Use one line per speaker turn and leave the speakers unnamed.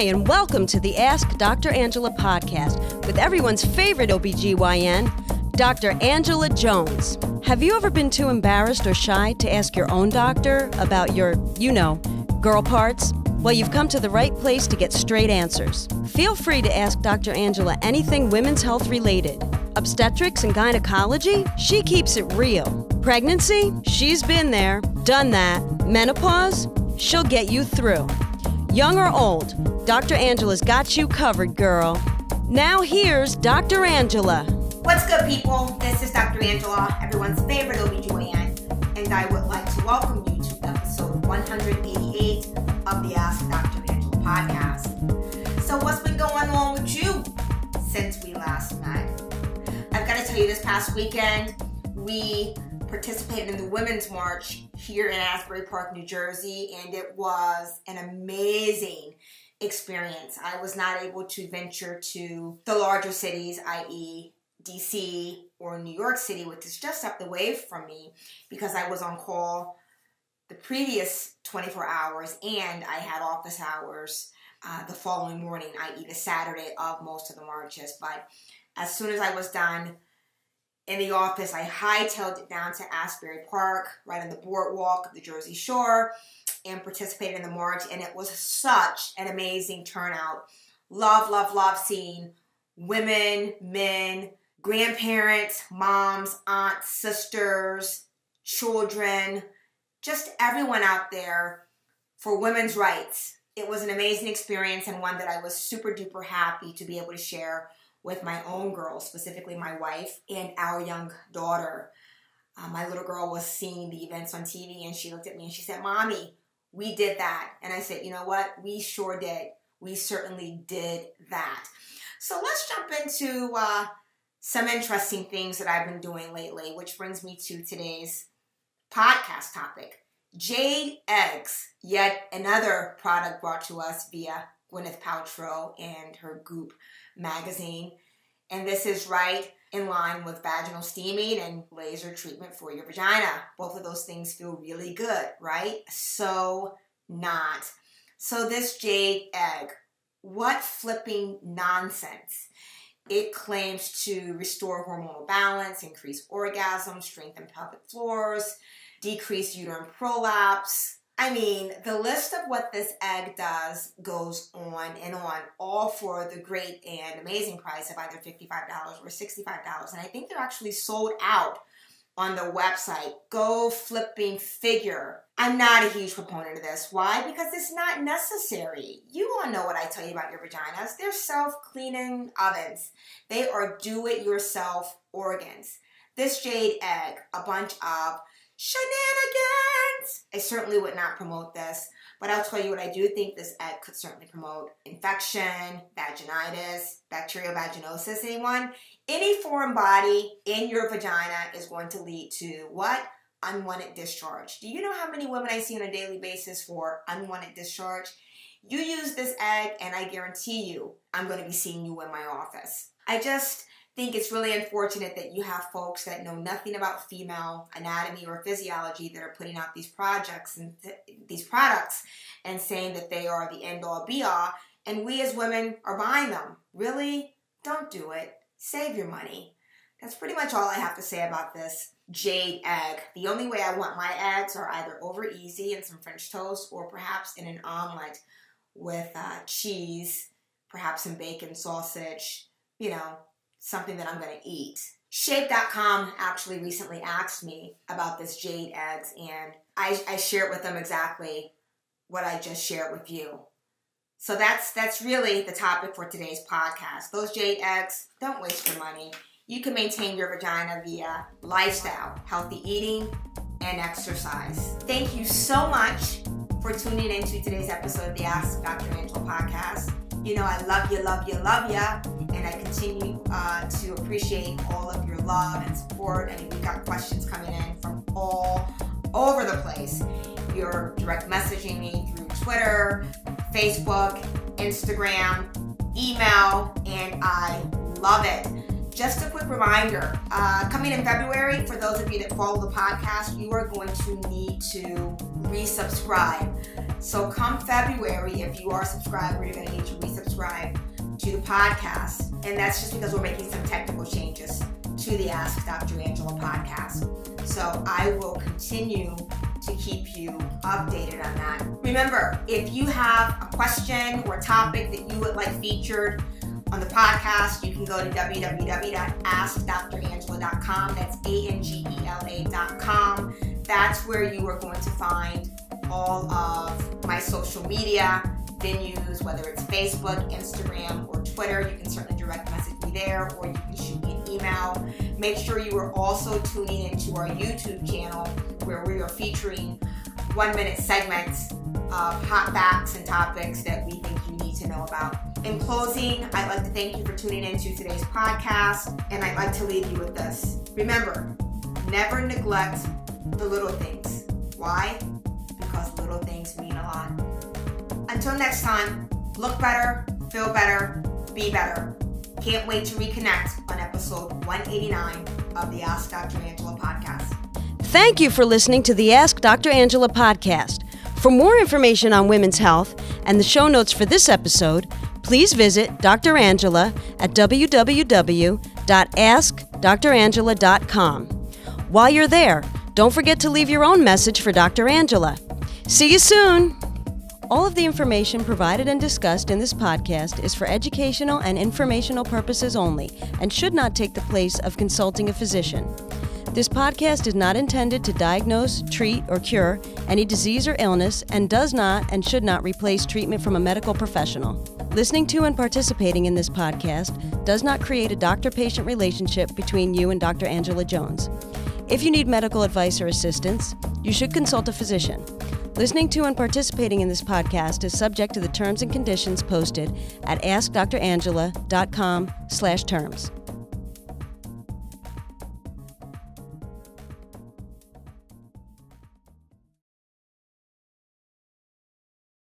Hi, and welcome to the Ask Dr. Angela podcast with everyone's favorite OBGYN, Dr. Angela Jones. Have you ever been too embarrassed or shy to ask your own doctor about your, you know, girl parts? Well, you've come to the right place to get straight answers. Feel free to ask Dr. Angela anything women's health related. Obstetrics and gynecology? She keeps it real. Pregnancy? She's been there, done that. Menopause? She'll get you through. Young or old, Dr. Angela's got you covered, girl. Now here's Dr. Angela.
What's good, people? This is Dr. Angela, everyone's favorite OBGYN, and I would like to welcome you to episode 188 of the Ask Dr. Angela podcast. So, what's been going on with you since we last met? I've got to tell you, this past weekend, we participated in the Women's March here in Asbury Park, New Jersey, and it was an amazing experience. I was not able to venture to the larger cities, i.e., DC or New York City, which is just up the way from me, because I was on call the previous 24 hours and I had office hours uh, the following morning, i.e., the Saturday of most of the marches. But as soon as I was done, in the office. I hightailed it down to Asbury Park, right on the boardwalk, of the Jersey Shore, and participated in the march. And it was such an amazing turnout. Love, love, love seeing women, men, grandparents, moms, aunts, sisters, children, just everyone out there for women's rights. It was an amazing experience and one that I was super duper happy to be able to share with my own girls, specifically my wife and our young daughter. Uh, my little girl was seeing the events on TV and she looked at me and she said, Mommy, we did that. And I said, You know what? We sure did. We certainly did that. So let's jump into uh, some interesting things that I've been doing lately, which brings me to today's podcast topic Jade Eggs, yet another product brought to us via Gwyneth Paltrow and her Goop magazine. And this is right in line with vaginal steaming and laser treatment for your vagina. Both of those things feel really good, right? So not. So this jade egg, what flipping nonsense. It claims to restore hormonal balance, increase orgasm, strengthen pelvic floors, decrease uterine prolapse, I mean, the list of what this egg does goes on and on, all for the great and amazing price of either $55 or $65. And I think they're actually sold out on the website. Go flipping figure. I'm not a huge proponent of this. Why? Because it's not necessary. You all know what I tell you about your vaginas. They're self cleaning ovens, they are do it yourself organs. This jade egg, a bunch of shenanigans. I certainly would not promote this, but I'll tell you what I do think this egg could certainly promote infection, vaginitis, bacterial vaginosis, anyone. Any foreign body in your vagina is going to lead to what? Unwanted discharge. Do you know how many women I see on a daily basis for unwanted discharge? You use this egg, and I guarantee you, I'm going to be seeing you in my office. I just, think it's really unfortunate that you have folks that know nothing about female anatomy or physiology that are putting out these projects and th- these products and saying that they are the end all be all and we as women are buying them. Really? Don't do it. Save your money. That's pretty much all i have to say about this jade egg. The only way i want my eggs are either over easy and some french toast or perhaps in an omelet with uh, cheese perhaps some bacon sausage you know something that I'm going to eat. Shape.com actually recently asked me about this jade eggs, and I, I shared with them exactly what I just shared with you. So that's that's really the topic for today's podcast. Those jade eggs, don't waste your money. You can maintain your vagina via lifestyle, healthy eating, and exercise. Thank you so much for tuning into today's episode of the Ask Dr. Angela podcast. You know, I love you, love you, love you and I continue uh, to appreciate all of your love and support. I mean, we've got questions coming in from all over the place. You're direct messaging me through Twitter, Facebook, Instagram, email, and I love it. Just a quick reminder uh, coming in February, for those of you that follow the podcast, you are going to need to resubscribe So come February, if you are a subscriber, you're going to need to resubscribe to the podcast. And that's just because we're making some technical changes to the Ask Dr. Angela podcast. So I will continue to keep you updated on that. Remember, if you have a question or a topic that you would like featured on the podcast, you can go to www.askdrangela.com. That's A N G E L A.com. That's where you are going to find all of my social media venues, whether it's Facebook, Instagram, or Twitter. You can certainly direct message me there, or you can shoot me an email. Make sure you are also tuning into our YouTube channel where we are featuring one minute segments of hot facts and topics that we think you need to know about. In closing, I'd like to thank you for tuning into today's podcast, and I'd like to leave you with this. Remember, never neglect the little things. Why? Because little things mean a lot. Until next time, look better, feel better, be better. Can't wait to reconnect on episode 189 of the Ask Dr. Angela podcast.
Thank you for listening to the Ask Dr. Angela podcast. For more information on women's health and the show notes for this episode, please visit Dr. Angela at www.askdrangela.com. While you're there, don't forget to leave your own message for Dr. Angela. See you soon! All of the information provided and discussed in this podcast is for educational and informational purposes only and should not take the place of consulting a physician. This podcast is not intended to diagnose, treat, or cure any disease or illness and does not and should not replace treatment from a medical professional. Listening to and participating in this podcast does not create a doctor patient relationship between you and Dr. Angela Jones. If you need medical advice or assistance, you should consult a physician. Listening to and participating in this podcast is subject to the terms and conditions posted at askdrangela.com/terms.